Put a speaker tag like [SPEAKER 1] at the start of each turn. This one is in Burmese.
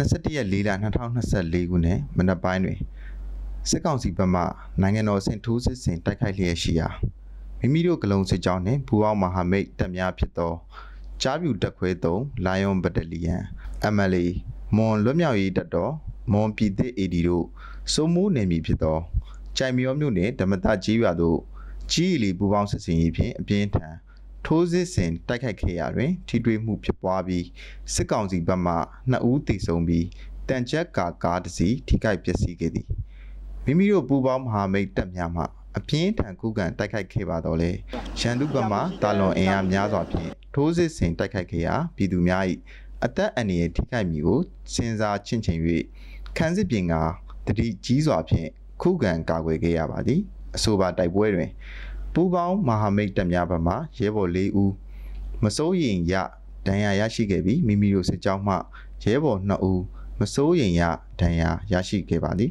[SPEAKER 1] 21ရက်4လ2024ခုနှစ်မနက်ပိုင်းတွင်စစ်ကောင်စီဘက်မှနိုင်ငံတော်ဆင်ထိုးစစ်ဆင်တိုက်ခိုက်လျက်ရှိရာမိမိတို့ကလုံစစ်ကြောင်းနှင့်ဘူအောင်မဟာမိတ်တပ်များဖြစ်သောကြားပြူတက်ခွဲ3လိုင်ယွန်ဘက်တလီယန် MLA မွန်လွတ်မြောက်ရေးတပ်တော်မွန်ပြည်သစ် AD တို့စိုးမိုးနေမည်ဖြစ်သောကြိုင်မီယောမြို့နယ်ဓမ္မတကြီးရွာသို့ကြီးလီပူပေါင်းစစ်စင်ရေးဖြင့်အပြင်းထန် ထိုးစစ်ဆင်တိုက်ခိုက်ခဲ့ရာတွင် ထိတွေ့မှုဖြစ်ပွားပြီးစစ်ကောင်စီဘက်မှ2ဦးသေဆုံးပြီးတန်ချက်ကာကားတစ်စီးထိခိုက်ပျက်စီးခဲ့သည်မိမိတို့ပူပေါင်းမဟာမိတ်တပ်များမှအပြင်းထန်ခုခံတိုက်ခိုက်ခဲ့ပါတော့လေရန်သူဘက်မှတာလွန်အင်အားများစွာဖြင့်ထိုးစစ်ဆင်တိုက်ခိုက်ခဲ့ရာပြည်သူများ၏အသက်အန္တရာယ်ထိခိုက်မည်ကိုစဉ်းစားချင့်ချိန်၍ခန်းစစ်ပြင်ကတတိကြီးစွာဖြင့်ခုခံကာကွယ်ခဲ့ရပါသည်အဆိုပါတိုက်ပွဲတွင် ပူပေါင်းမဟာမိတ်တပ်များဘက်မှရဲဘော်၄ဦးမစိုးရင်ရဒဏ်ရာရရှိခဲ့ပြီးမိမိတို့စစ်ကြောင်းမှရဲဘော်2ဦးမစိုးရင်ရဒဏ်ရာရရှိခဲ့ပါသည်